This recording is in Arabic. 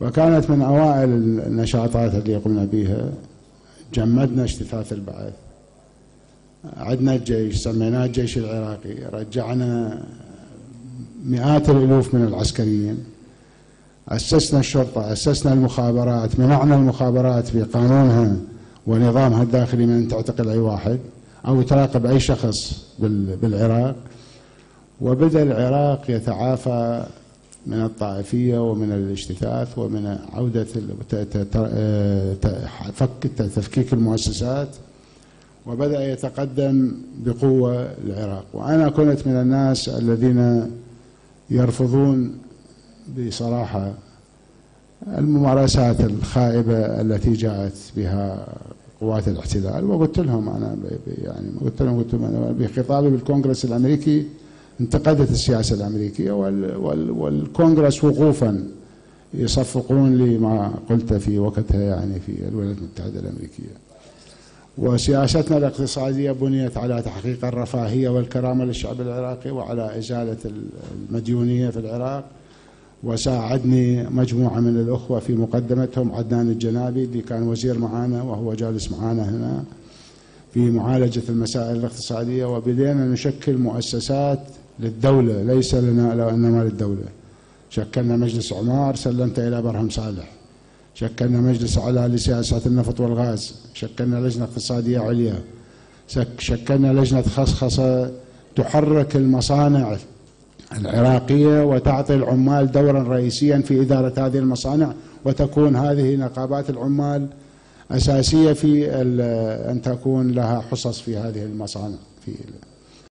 فكانت من أوائل النشاطات اللي قمنا بها. جمدنا اجتثاث البعث. عدنا الجيش سميناه الجيش العراقي. رجعنا مئات الألوف من العسكريين. أسسنا الشرطة أسسنا المخابرات منعنا المخابرات بقانونها ونظامها الداخلي من ان تعتقل أي واحد أو تراقب أي شخص بالعراق. وبدأ العراق يتعافى من الطائفية ومن الاجتثاث ومن عودة فك تفكيك المؤسسات وبدأ يتقدم بقوة العراق. وأنا كنت من الناس الذين يرفضون بصراحة الممارسات الخائبة التي جاءت بها قوات الاحتلال وقلت لهم أنا يعني قلت لهم قلت لهم بخطابي بالكونغرس الأمريكي انتقدت السياسة الأمريكية والكونغرس وقوفا يصفقون لما قلت في وقتها يعني في الولايات المتحدة الأمريكية. وسياستنا الاقتصادية بنيت على تحقيق الرفاهية والكرامة للشعب العراقي وعلى إزالة المديونية في العراق. وساعدني مجموعة من الأخوة في مقدمتهم عدنان الجنابي اللي كان وزير معانا وهو جالس معانا هنا في معالجة المسائل الاقتصادية. وبدينا نشكل مؤسسات للدولة ليس لنا وإنما للدولة. شكلنا مجلس عمار سلمت إلى برهم صالح. شكلنا مجلس على لسياسات النفط والغاز. شكلنا لجنة اقتصادية عليا. شكلنا لجنة خصخصة تحرك المصانع العراقية وتعطي العمال دورا رئيسيا في إدارة هذه المصانع وتكون هذه نقابات العمال أساسية في أن تكون لها حصص في هذه المصانع في